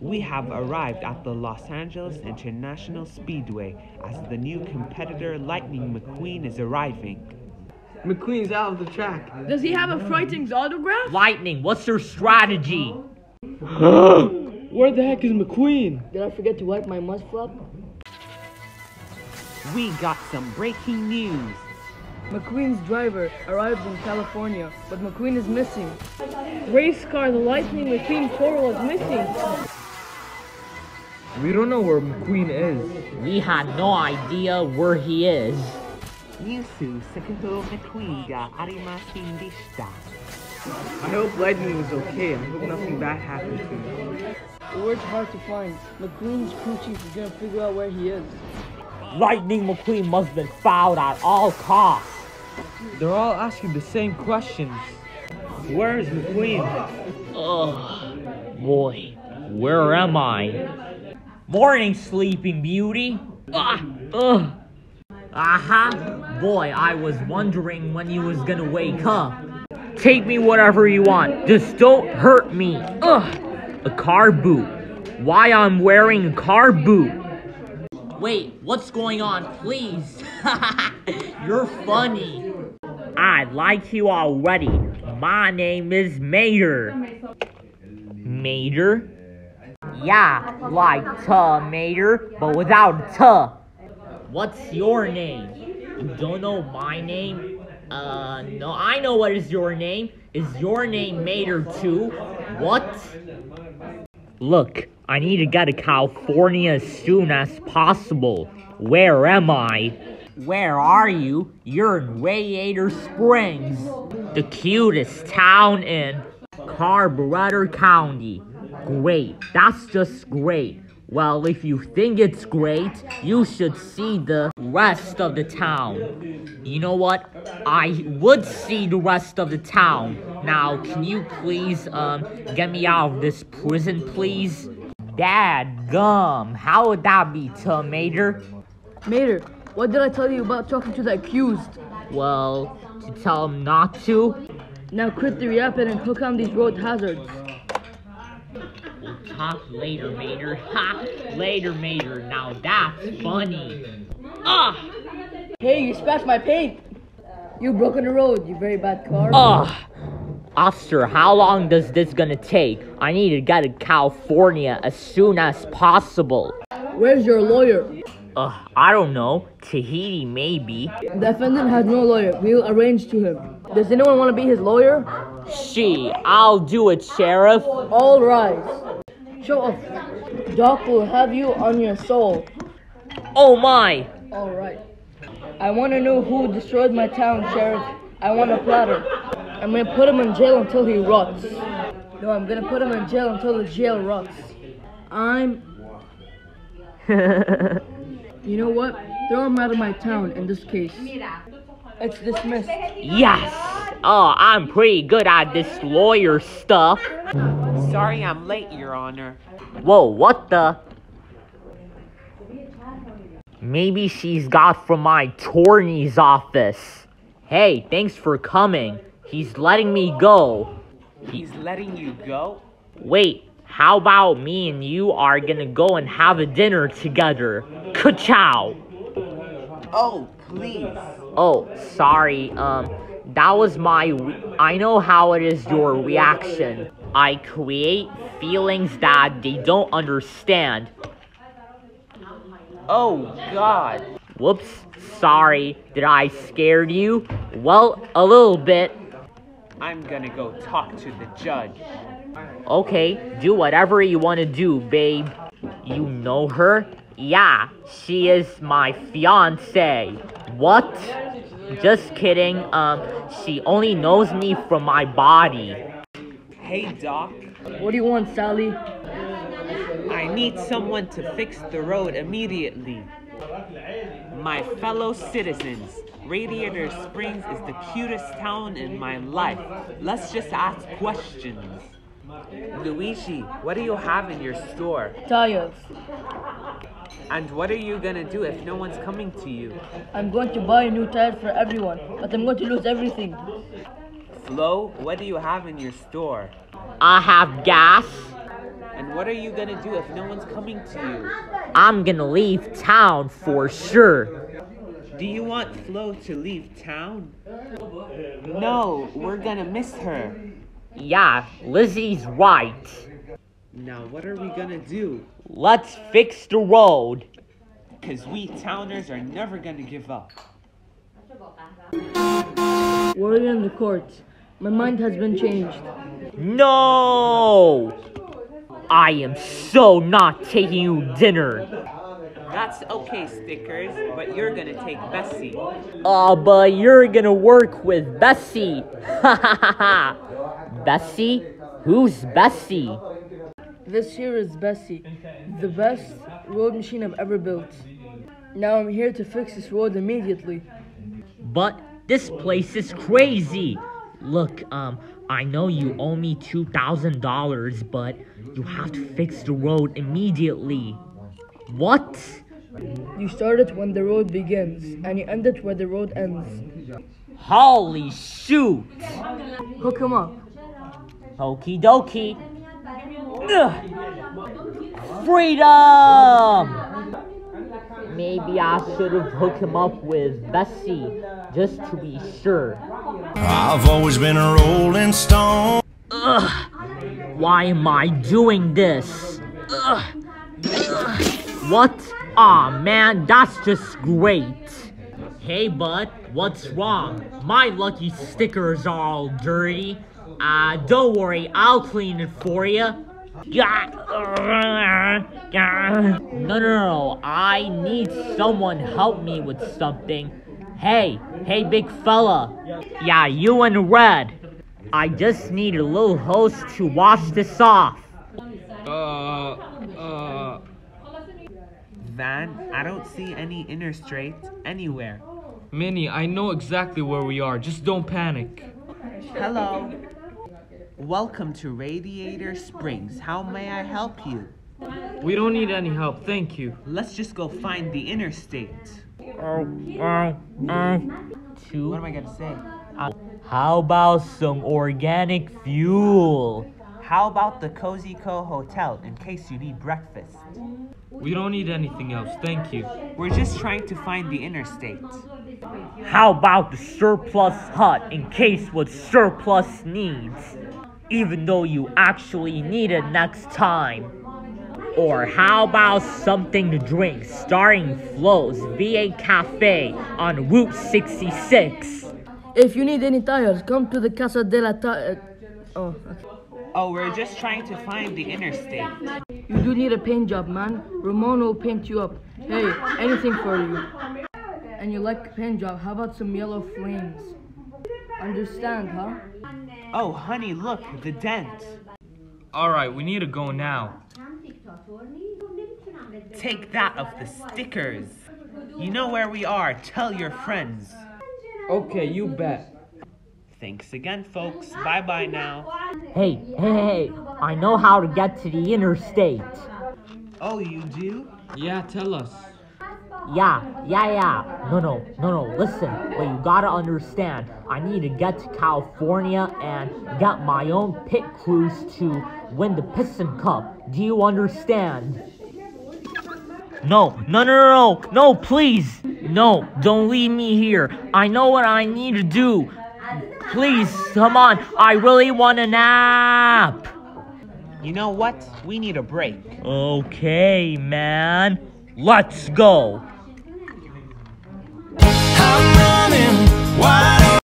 We have arrived at the Los Angeles International Speedway as the new competitor Lightning McQueen is arriving. McQueen's out of the track. Does he have a Frightening's autograph? Lightning, what's your strategy? Where the heck is McQueen? Did I forget to wipe my mud flap? We got some breaking news. McQueen's driver arrived in California, but McQueen is missing. Race car, the Lightning McQueen Coral is missing. We don't know where McQueen is. We had no idea where he is. I hope Lightning was okay. I hope nothing bad happened to him. It hard to find. McQueen's crew chief is gonna figure out where he is. Lightning McQueen must have been found at all costs. They're all asking the same questions. Where is McQueen? Oh, boy. Where am I? Morning, Sleeping Beauty. Ah, ugh. Aha, boy, I was wondering when you was gonna wake up. Take me whatever you want, just don't hurt me. Ugh, a car boot. Why I'm wearing a car boot? Wait, what's going on? Please. You're funny. I like you already. My name is Mater. Mater? Yeah, like tuh Mater, but without tuh. What's your name? You don't know my name? Uh, no, I know what is your name. Is your name Mater too? What? Look, I need to get to California as soon as possible. Where am I? Where are you? You're in Radiator Springs, the cutest town in Carburetor County. Great, that's just great. Well, if you think it's great, you should see the rest of the town. You know what? I would see the rest of the town. Now, can you please um get me out of this prison, please? Dad gum, how would that be, Tomater? Mater, what did I tell you about talking to the accused? Well, to tell him not to. Now quit the yapping and hook on these road hazards. We'll later, Mater. Ha! Later, Mater. Now that's funny. Ah! Hey, you smashed my paint! You broke on the road, you very bad car. Ugh. Officer, how long does this gonna take? I need to get to California as soon as possible. Where's your lawyer? Ugh, I don't know. Tahiti, maybe. The defendant has no lawyer. We'll arrange to him. Does anyone want to be his lawyer? She, I'll do it, Sheriff. All rise. Show off. Doc will have you on your soul. Oh my! All right. I want to know who destroyed my town, Sheriff. I want a platter. I'm gonna put him in jail until he rots. No, I'm gonna put him in jail until the jail rots. I'm. You know what? Throw him out of my town in this case. It's dismissed. Yes! Oh, I'm pretty good at this lawyer stuff. Sorry I'm late, Your Honor. Whoa, what the? Maybe she's got from my attorney's office. Hey, thanks for coming. He's letting me go. He's letting you go? Wait, how about me and you are gonna go and have a dinner together? Ka-chow! Oh, please. Oh, sorry, um, that was my, I know how it is your reaction. I create feelings that they don't understand. Oh, God. Whoops, sorry, did I scare you? Well, a little bit. I'm gonna go talk to the judge. Okay, do whatever you want to do, babe. You know her? Yeah, she is my fiance. What? Just kidding. Um, she only knows me from my body. Hey, Doc. What do you want, Sally? I need someone to fix the road immediately. My fellow citizens, Radiator Springs is the cutest town in my life. Let's just ask questions. Luigi, what do you have in your store? Tires. And what are you gonna do if no one's coming to you? I'm going to buy a new tire for everyone, but I'm going to lose everything. Flo, what do you have in your store? I have gas. And what are you gonna do if no one's coming to you? I'm gonna leave town for sure. Do you want Flo to leave town? No, we're gonna miss her. Yeah, Lizzie's right. Now, what are we gonna do? Let's fix the road. Because we towners are never gonna give up. We're in the court. My mind has been changed. No! I am so not taking you dinner. That's okay, Stickers, but you're gonna take Bessie. Uh, but you're gonna work with Bessie. Ha ha ha ha. Bessie? Who's Bessie? This here is Bessie, the best road machine I've ever built. Now I'm here to fix this road immediately. But this place is crazy. Look, um, I know you owe me $2,000, but you have to fix the road immediately. What? You start it when the road begins, and you end it where the road ends. Holy shoot! Hook him up. Okie dokie. Freedom! Maybe I should have hooked him up with Bessie, just to be sure. I've always been a rolling stone. Ugh. Why am I doing this? Ugh. Ugh. What? Aw, man, that's just great. Hey, bud, what's wrong? My lucky stickers are all dirty. Uh, don't worry, I'll clean it for you. No, no, no, I need someone help me with something. Hey, hey, big fella. Yeah, you in red. I just need a little hose to wash this off. Uh, uh, Van, I don't see any interstate anywhere. Minnie, I know exactly where we are. Just don't panic. Hello. Welcome to Radiator Springs. How may I help you? We don't need any help, thank you. Let's just go find the interstate. Oh, oh, oh. Two. What am I gonna say? Uh, how about some organic fuel? How about the Cozy Cone Hotel in case you need breakfast? We don't need anything else, thank you. We're just trying to find the interstate. How about the surplus hut in case what surplus needs, even though you actually need it next time? Or how about something to drink starting Flo's V8 Cafe on Route 66? If you need any tires, come to the Casa de la Tire. Uh, oh, okay. Oh, we're just trying to find the interstate. You do need a paint job, man. Ramon will paint you up. Hey, anything for you. And you like paint job, how about some yellow flames? Understand, huh? Oh, honey, look, the dent. Alright, we need to go now. Take that of the stickers. You know where we are. Tell your friends. Okay, you bet. Thanks again, folks. Bye bye now. Hey, hey, hey, I know how to get to the interstate. Oh, you do? Yeah, tell us. Yeah, yeah, yeah. No, no, no, no. Listen, but you gotta understand, I need to get to California and get my own pit crews to win the Piston Cup. Do you understand? No, no, no, no, no, no, please. No, don't leave me here. I know what I need to do. Please, come on. I really want a nap. You know what? We need a break. Okay, man. Let's go. I'm running wild.